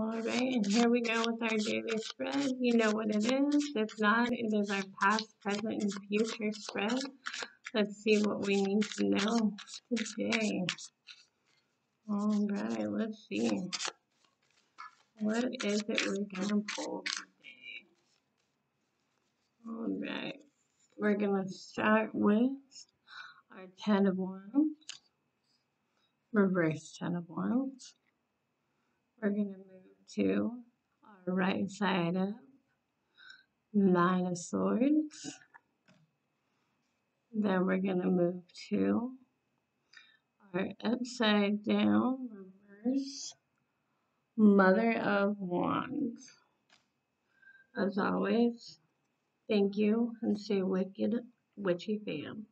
All right, and here we go with our daily spread. You know what it is. If not, it is our past, present, and future spread. Let's see what we need to know today. All right, let's see. What is it we're going to pull today? All right, we're going to start with our Ten of Wands, reverse Ten of Wands. We're going to to our right side up, Nine of Swords. Then we're going to move to our upside down reverse Mother of Wands. As always, thank you and stay wicked, witchy fam.